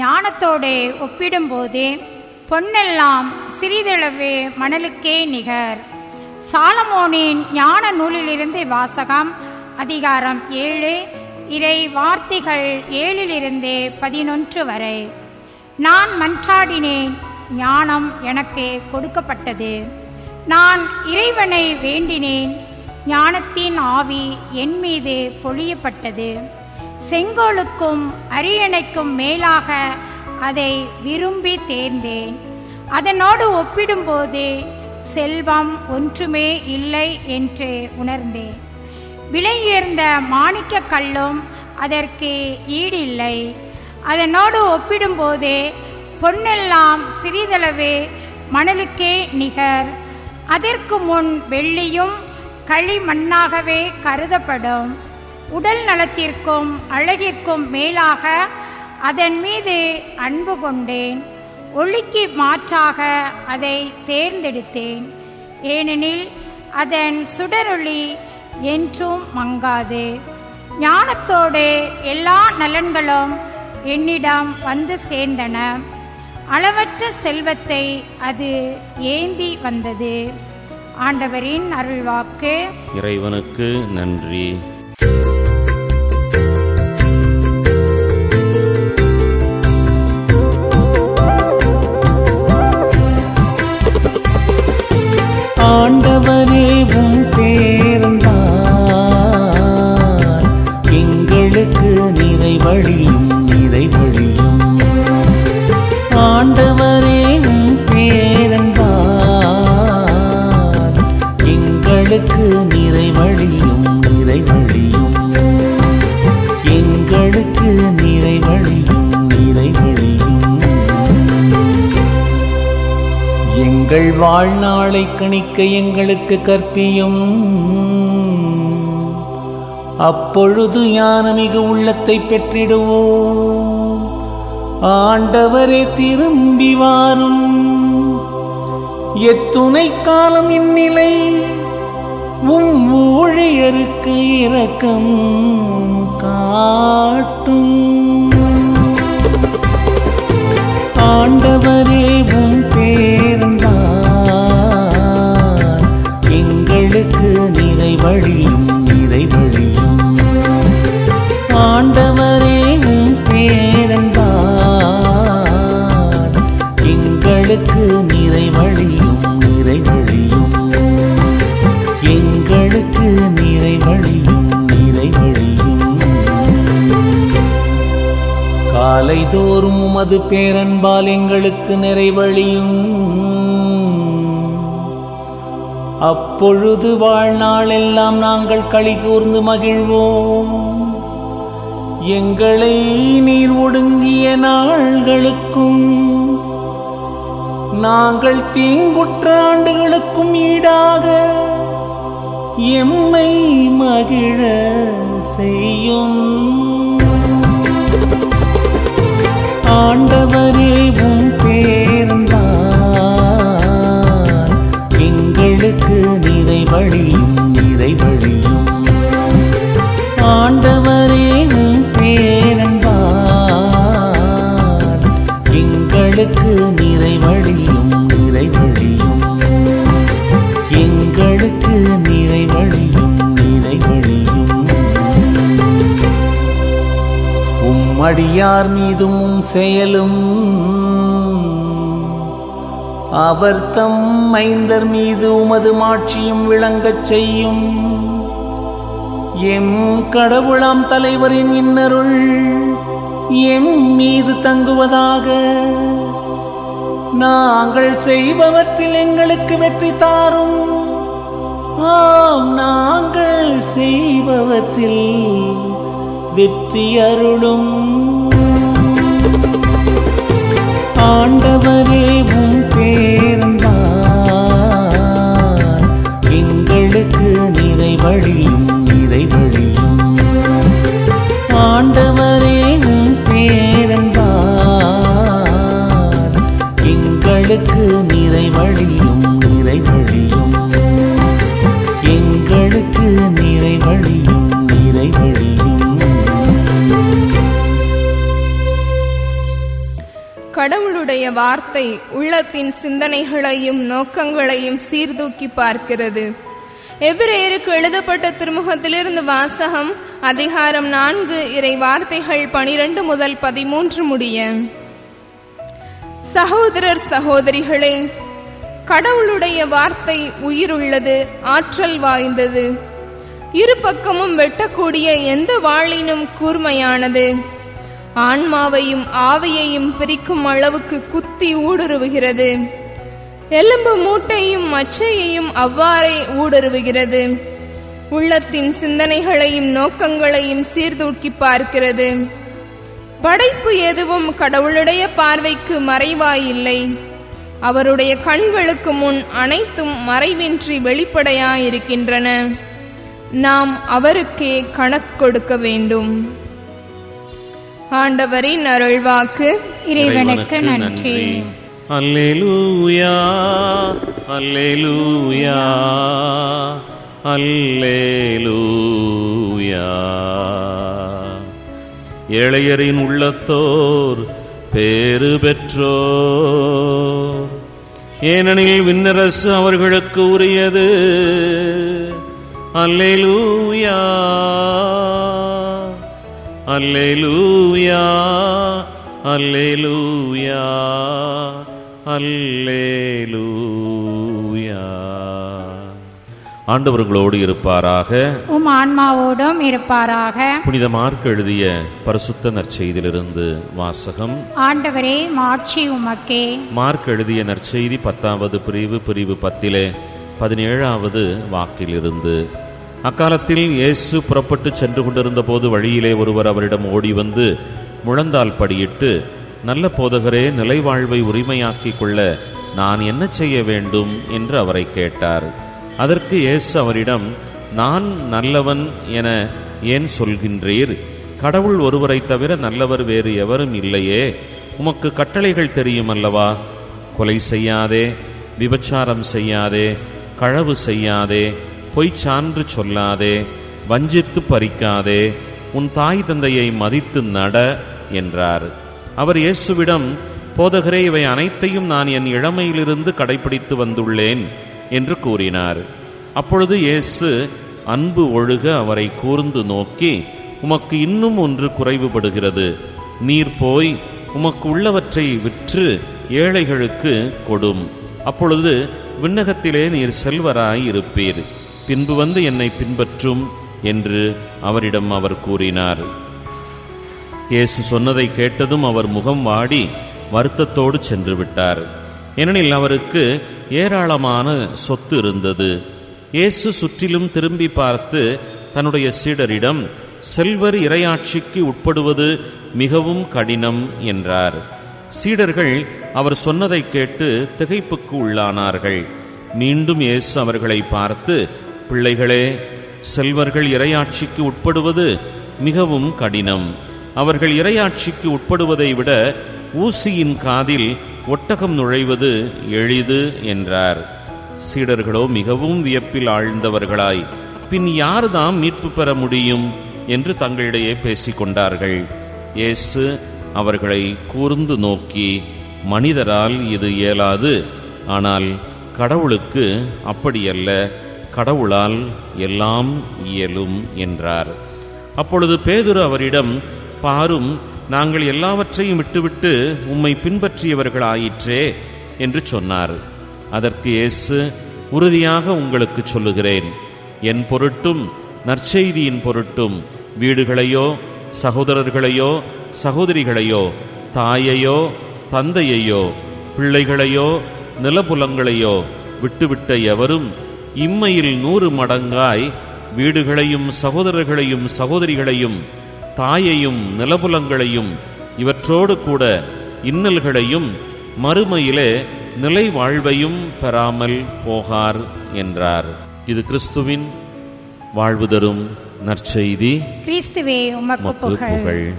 ஞானத்தோடு ஒப்பிடும்போது பொன்னெல்லாம் சிறிதளவு மணலுக்கே நிகர். சாலமோனின் ஞான நூலிலிருந்து வாசகம் அதிகாரம் ஏழு இறை வார்த்தைகள் ஏழிலிருந்து பதினொன்று வரை. நான் மன்றாடினேன் ஞானம் எனக்கு கொடுக்கப்பட்டது. நான் இறைவனை வேண்டினேன் ஞானத்தின் ஆவி என் மீது பொழியப்பட்டது. செங்கோலுக்கும் அரியணைக்கும் மேலாக அதை விரும்பி தேர்ந்தேன். அதனோடு ஒப்பிடும்போது செல்வம் ஒன்றுமே இல்லை என்று உணர்ந்தேன். விலையுயர்ந்த மாணிக்க கல்லும் அதற்கு ஈடில்லை. அதனோடு ஒப்பிடும்போதே பொன்னெல்லாம் சிறிதளவு மணலுக்கே நிகர். அதற்கு முன் வெள்ளியும் களிமண்ணாகவே கருதப்படும். உடல் நலத்திற்கும் அழகிற்கும் மேலாக அதன் மீது அன்பு கொண்டேன். ஒளிக்கு மாற்றாக அதை தேர்ந்தெடுத்தேன். ஏனெனில் அதன் சுடரொளி என்றும் மங்காது. ஞானத்தோடு எல்லா நலன்களும் என்னிடம் வந்து சேர்ந்தன. அளவற்ற செல்வத்தை அது ஏந்தி வந்தது. ஆண்டவரின் அருள்வாக்கு. இறைவனுக்கு நன்றி. வாழ்நாளை கணிக்க எங்களுக்கு கற்பியும். அப்பொழுது ஞானமிகு உள்ளத்தை பெற்றிடுவோம். ஆண்டவரே திரும்பி வாரும். எத்துணை காலம் இந்நிலை உம் ஊழியருக்கு இரக்கம் காட்டும். ஆண்டவரே காலைதோறும் உமது பேரன்பால் எங்களுக்கு நிறைவழியும். அப்பொழுது வாழ்நாளெல்லாம் நாங்கள் களி கூர்ந்து மகிழ்வோம். எங்களை நீர் ஒடுங்கிய நாள்களுக்கும் நாங்கள் தீங்குற்ற ஆண்டுகளுக்கும் ஈடாக எம்மை மகிழ செய்யும். வழியும் இறை வழியும் ஆண்டவரே பேரன்பார். எங்களுக்கு நிறைவழியும் நிறைவழியும். எங்களுக்கு நிறைவழியும் நிறைவழியும். உம்மடியார் மீதும் செயலும் அவர் தம் மைந்தர் மீது உமது மாட்சியும் விளங்கச் செய்யும். எம் கடவுளாம் தலைவரின் இன்னருள் எம் மீது தங்குவதாக. நாங்கள் செய்பவற்றில் எங்களுக்கு வெற்றி தாரும். ஆம் நாங்கள் செய்பவற்றில் வெற்றி அருளும். ஆண்டவரே உம் பேர். தேவனுடைய வார்த்தை உள்ளத்தின் சிந்தனைகளையும் நோக்கங்களையும் சீர்தூக்கி பார்க்கிறது. எபிரேயருக்கு எழுதப்பட்ட திருமுகத்திலிருந்து வாசகம் அதிகாரம் நான்கு இறை வார்த்தைகள் பனிரெண்டு முதல் பதிமூன்று முடிய. சகோதரர் சகோதரிகளே கடவுளுடைய வார்த்தை உயிருள்ளது ஆற்றல் வாய்ந்தது. இரு பக்கமும் வெட்டக்கூடிய எந்த வாளினும் கூர்மையானது. ஆன்மாவையும் ஆவியையும் பிரிக்கும் அளவுக்கு குத்தி ஊடுருவுகிறது. எலும்பு மூட்டையும் மச்சையையும் அவ்வாறே ஊடுருவுகிறது. உள்ளத்தின் சிந்தனைகளையும் நோக்கங்களையும் சீர்தூக்கி பார்க்கிறது. படைப்பு எதுவும் கடவுளுடைய பார்வைக்கு மறைவாயில்லை. அவருடைய கண்களுக்கு முன் அனைத்தும் மறைவின்றி வெளிப்படையாயிருக்கின்றன. நாம் அவருக்கே கணக்கு கொடுக்க வேண்டும். ஆண்டவரின் அருள்வாக்கு இறைவனுக்கு நன்றி. அல்லேலூயா அல்லேலூயா அல்லேலூயா. ஏழையரின் உள்ளத்தோர் பேறு பெற்றோர். ஏனெனில் விண்ணரசு அவர்களுக்கு உரியது. அல்லேலூயா. அல்லேலூயா அல்லேலூயா அல்லேலூயா ஆண்டவர்களோடு இருப்பாராக. உம் ஆன்மாவோடும் இருப்பாராக. புனித மார்க் எழுதிய பரிசுத்த நற்செய்தியிலிருந்து வாசகம். ஆண்டவரே மாட்சி உமக்கே. மார்க் எழுதிய நற்செய்தி பத்தாவது பிரிவு பிரிவு பத்திலே பதினேழாவது வாக்கிலிருந்து அக்காலத்தில் இயேசு புறப்பட்டு சென்று கொண்டிருந்த போது வழியிலே ஒருவர் அவரிடம் ஓடி வந்து முழந்தால் படியிட்டு நல்ல போதகரே நிலைவாழ்வை உரிமையாக்கிக் கொள்ள நான் என்ன செய்ய வேண்டும்? என்று அவரை கேட்டார். அதற்கு இயேசு அவரிடம் நான் நல்லவன் என ஏன் சொல்கின்றீர்? கடவுள் ஒருவரைத் தவிர நல்லவர் வேறு எவரும் இல்லையே. உமக்கு கட்டளைகள் தெரியும் அல்லவா கொலை செய்யாதே விபச்சாரம் செய்யாதே களவு செய்யாதே பொய் சான்று சொல்லாதே வஞ்சித்து பறிக்காதே உன் தாய் தந்தையை மதித்து நட என்றார். அவர் இயேசுவிடம் போதகரே இவை அனைத்தையும் நான் என் இளமையிலிருந்து கடைபிடித்து வந்துள்ளேன் என்று கூறினார். அப்பொழுது இயேசு அன்பு ஒழுக அவரை கூர்ந்து நோக்கி உமக்கு இன்னும் ஒன்று குறைவுபடுகிறது. நீர் போய் உமக்கு உள்ளவற்றை விற்று ஏழைகளுக்கு கொடும். அப்பொழுது விண்ணகத்திலே நீர் செல்வராய் இருப்பீர். பின்பு வந்து என்னை பின்பற்றும் என்று அவரிடம் அவர் கூறினார். இயேசு சொன்னதை கேட்டதும் அவர் முகம் வாடி வருத்தத்தோடு சென்று விட்டார். ஏனெனில் அவருக்கு ஏராளமான சொத்து இருந்தது. இயேசு சுற்றிலும் திரும்பி பார்த்து தன்னுடைய சீடரிடம் செல்வர் இரையாட்சிக்கு உட்படுவது மிகவும் கடினம் என்றார். சீடர்கள் அவர் சொன்னதை கேட்டு திகைப்புக்கு உள்ளானார்கள். மீண்டும் இயேசு அவர்களை பார்த்து பிள்ளைகளே செல்வர்கள் இரையாட்சிக்கு உட்படுவது மிகவும் கடினம். அவர்கள் இரையாட்சிக்கு உட்படுவதை விட ஊசியின் காதில் ஒட்டகம் நுழைவது எளிது என்றார். சீடர்களோ மிகவும் வியப்பில் ஆழ்ந்தவர்களாய் பின் யார்தாம் மீட்பு பெற முடியும் என்று தங்களிடையே பேசிக்கொண்டார்கள் இயேசு அவர்களை கூர்ந்து நோக்கி மனிதரால் இது இயலாது ஆனால் கடவுளுக்கு அப்படியல்ல. கடவுளால் எல்லாம் இயலும் என்றார். அப்பொழுது பேதுரு அவரிடம் பாரும் நாங்கள் எல்லாவற்றையும் விட்டுவிட்டு உம்மை பின்பற்றியவர்கள் ஆயிற்றே என்று சொன்னார். அதற்கு இயேசு உறுதியாக உங்களுக்கு சொல்லுகிறேன். என் பொருட்டும் நற்செய்தியின் பொருட்டும் வீடுகளையோ சகோதரர்களையோ சகோதரிகளையோ தாயையோ தந்தையையோ பிள்ளைகளையோ நிலபுலங்களையோ விட்டுவிட்ட எவரும் இம்மையில் நூறு மடங்காய் வீடுகளையும் சகோதரர்களையும் சகோதரிகளையும் தாயையும் நிலபுலங்களையும் இவற்றோடு கூட இன்னல்களையும் மறுமையிலே நிலை வாழ்வையும் பெறாமல் போகார் என்றார். இது கிறிஸ்துவின் வாழ்வு தரும் நற்செய்தி. கிறிஸ்துவே புகழ்.